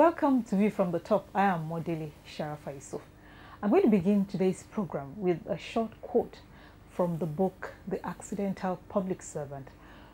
Welcome to View from the Top. I am Modele Sharafa Yusuf. I'm going to begin today's program with a short quote from the book The Accidental Public Servant,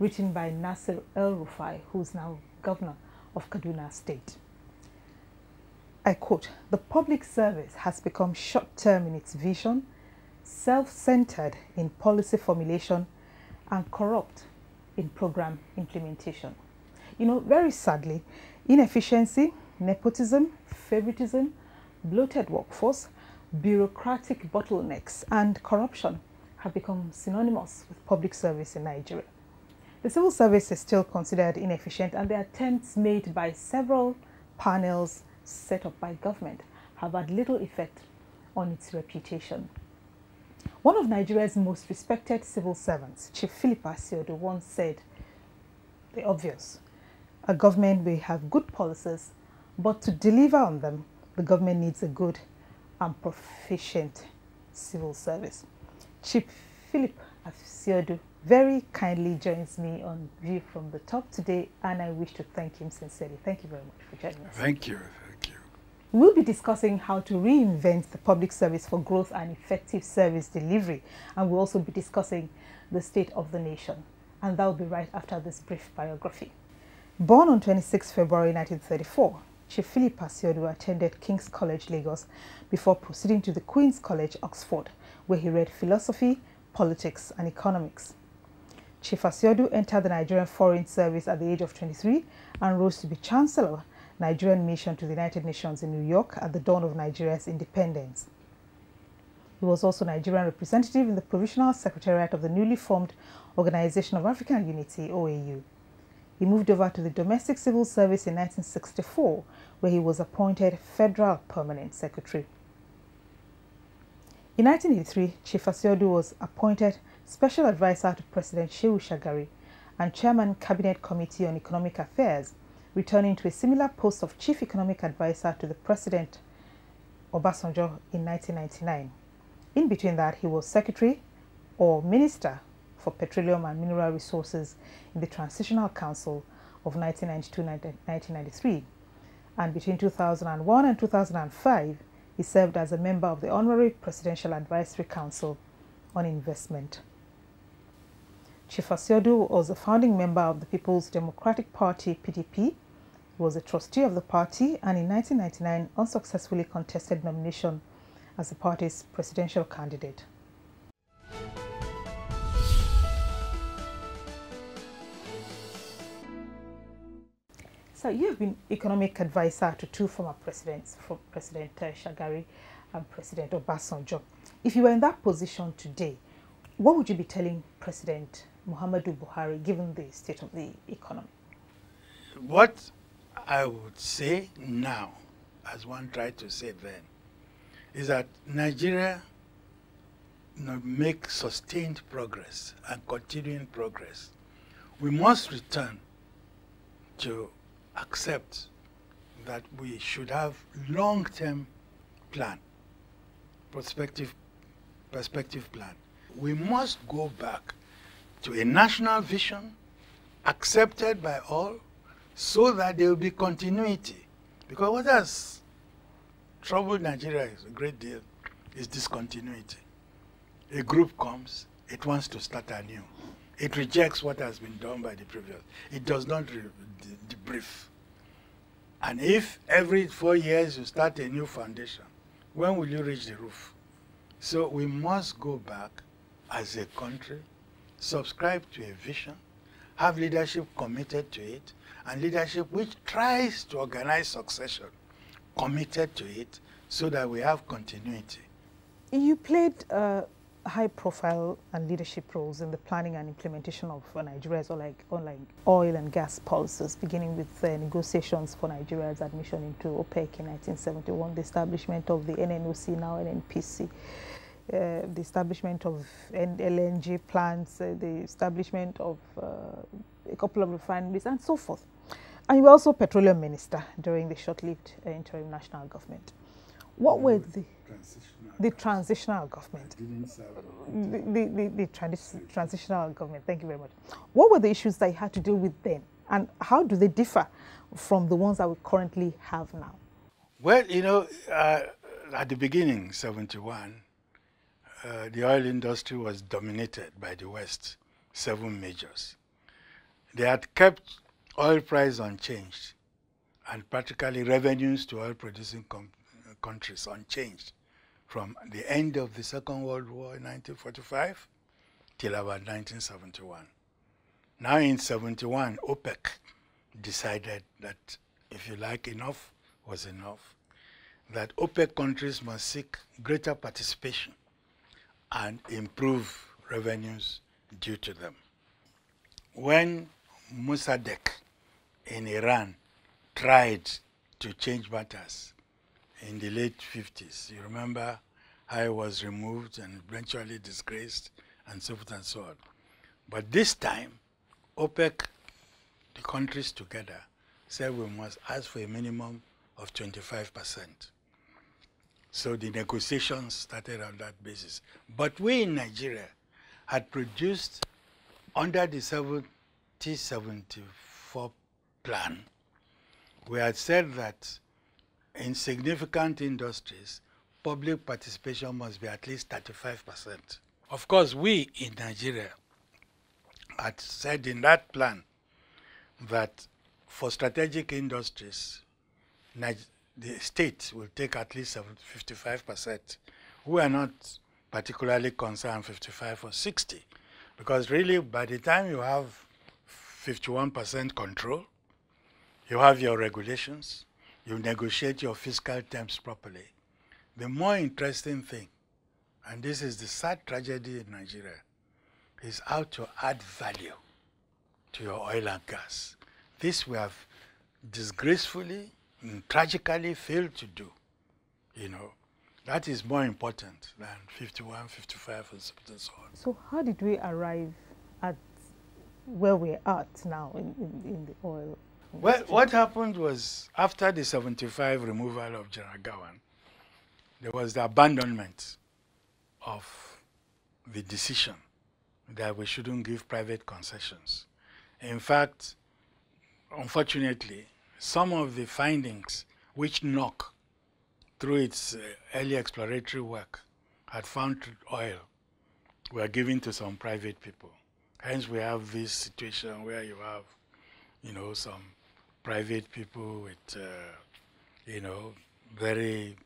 written by Nasir El Rufai, who's now governor of Kaduna State. I quote The public service has become short term in its vision, self centered in policy formulation, and corrupt in program implementation. You know, very sadly, inefficiency, nepotism, favoritism, bloated workforce, bureaucratic bottlenecks, and corruption have become synonymous with public service in Nigeria. The civil service is still considered inefficient, and the attempts made by several panels set up by government have had little effect on its reputation. One of Nigeria's most respected civil servants, Chief Philip Asiodu, once said the obvious a government may have good policies, but to deliver on them, the government needs a good and proficient civil service. Chief Philip Asiodu very kindly joins me on View from the Top today, and I wish to thank him sincerely. Thank you very much for joining us. Thank you. Thank you. We'll be discussing how to reinvent the public service for growth and effective service delivery, and we'll also be discussing the state of the nation. And that will be right after this brief biography. Born on 26 February 1934, Chief Philip Asiodu attended King's College, Lagos, before proceeding to the Queen's College, Oxford, where he read philosophy, politics, and economics. Chief Asiodu entered the Nigerian Foreign Service at the age of 23 and rose to be Chancellor, Nigerian Mission to the United Nations in New York at the dawn of Nigeria's independence. He was also Nigerian representative in the Provisional Secretariat of the newly formed Organization of African Unity, OAU. He moved over to the Domestic Civil Service in 1964, where he was appointed Federal Permanent Secretary. In 1983, Chief Asiodu was appointed Special Advisor to President Shehu Shagari and Chairman Cabinet Committee on Economic Affairs, returning to a similar post of Chief Economic Advisor to the President Obasanjo in 1999. In between that, he was Secretary or Minister for Petroleum and Mineral Resources in the Transitional Council of 1992-1993. And between 2001 and 2005, he served as a member of the Honorary Presidential Advisory Council on Investment. Chief Asiodu was a founding member of the People's Democratic Party, PDP. He was a trustee of the party and in 1999 unsuccessfully contested nomination as the party's presidential candidate. So you have been economic advisor to two former presidents, from President Shagari and President Obasanjo. If you were in that position today, what would you be telling President Muhammadu Buhari given the state of the economy? What I would say now, as one tried to say then, is that Nigeria you know, make sustained progress and continuing progress. We must return to accept that we should have long-term plan, prospective perspective plan. We must go back to a national vision accepted by all so that there will be continuity. Because what has troubled Nigeria is a great deal is discontinuity. A group comes, it wants to start anew. It rejects what has been done by the previous. It does not debrief. And if every four years you start a new foundation, when will you reach the roof? So we must go back as a country, subscribe to a vision, have leadership committed to it, and leadership which tries to organize succession committed to it so that we have continuity. You played uh, high-profile and leadership roles in the planning and implementation of Nigeria's oil and gas policies, beginning with uh, negotiations for Nigeria's admission into OPEC in 1971, the establishment of the NNOC, now NNPC, uh, the establishment of LNG plants, uh, the establishment of uh, a couple of refineries, and so forth. And you were also petroleum minister during the short-lived uh, interim national government. What were the transitional the transitional government? The, the, the, the trans transitional government. Thank you very much. What were the issues that you had to deal with then, And how do they differ from the ones that we currently have now? Well, you know, uh, at the beginning, 71, uh, the oil industry was dominated by the West, seven majors. They had kept oil price unchanged and practically revenues to oil producing countries unchanged from the end of the Second World War in 1945 till about 1971. Now in 71, OPEC decided that if you like enough was enough, that OPEC countries must seek greater participation and improve revenues due to them. When Mossadegh in Iran tried to change matters in the late 50s, you remember how he was removed and eventually disgraced and so forth and so on. But this time, OPEC, the countries together, said we must ask for a minimum of 25 percent. So the negotiations started on that basis. But we in Nigeria had produced under the 7074 plan, we had said that in significant industries, public participation must be at least 35%. Of course, we in Nigeria had said in that plan that for strategic industries, the state will take at least 55%. We are not particularly concerned 55 or 60 because really by the time you have 51% control, you have your regulations, you negotiate your fiscal terms properly. The more interesting thing, and this is the sad tragedy in Nigeria, is how to add value to your oil and gas. This we have disgracefully and tragically failed to do. You know, that is more important than 51, 55, and so on. So how did we arrive at where we're at now in, in, in the oil? Well, what happened was after the 75 removal of General Gowon, there was the abandonment of the decision that we shouldn't give private concessions. In fact, unfortunately, some of the findings which NOC, through its uh, early exploratory work, had found oil were given to some private people. Hence, we have this situation where you have, you know, some private people with, uh, you know, very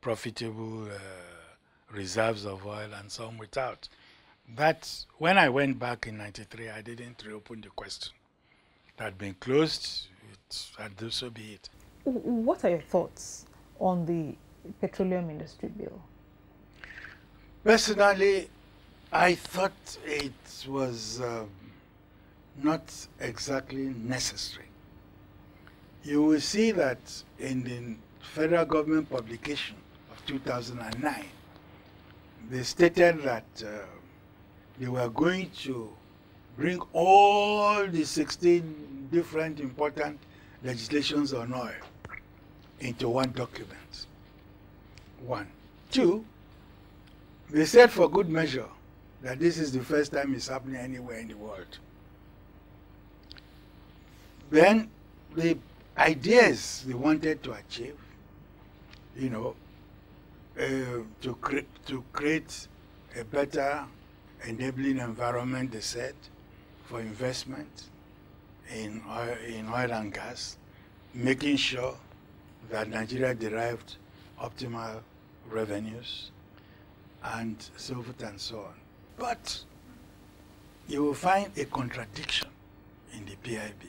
profitable uh, reserves of oil and some without. But when I went back in 93, I didn't reopen the question. It had been closed and so be it. What are your thoughts on the petroleum industry bill? Personally, I thought it was um, not exactly necessary. You will see that in the federal government publication of 2009, they stated that uh, they were going to bring all the 16 different important legislations on oil into one document. One. Two, they said for good measure that this is the first time it's happening anywhere in the world. Then the ideas they wanted to achieve, you know, uh, to, cre to create a better enabling environment, they said, for investment, in oil, in oil and gas, making sure that Nigeria derived optimal revenues and so forth and so on. But you will find a contradiction in the PIB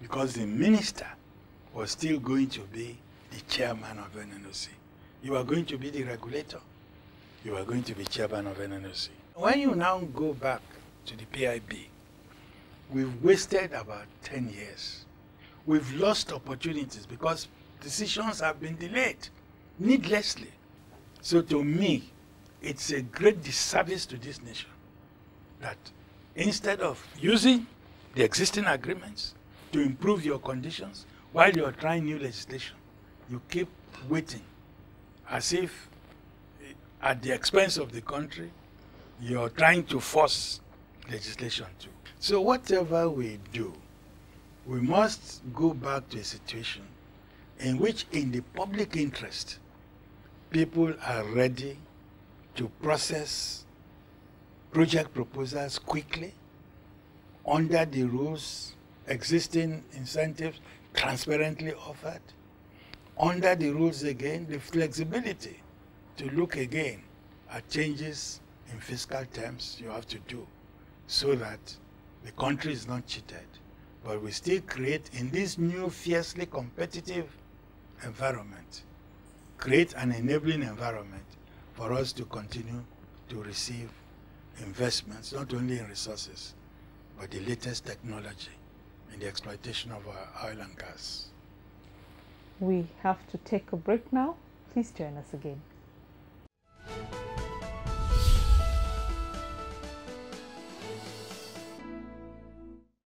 because the minister was still going to be the chairman of NNOC. You are going to be the regulator. You are going to be chairman of NNOC. When you now go back to the PIB, we've wasted about 10 years. We've lost opportunities because decisions have been delayed needlessly. So to me, it's a great disservice to this nation that instead of using the existing agreements to improve your conditions while you're trying new legislation, you keep waiting as if eh, at the expense of the country, you're trying to force legislation to. So whatever we do, we must go back to a situation in which, in the public interest, people are ready to process project proposals quickly under the rules, existing incentives transparently offered, under the rules again, the flexibility to look again at changes in fiscal terms you have to do so that the country is not cheated, but we still create in this new fiercely competitive environment, create an enabling environment for us to continue to receive investments, not only in resources, but the latest technology in the exploitation of our oil and gas. We have to take a break now. Please join us again.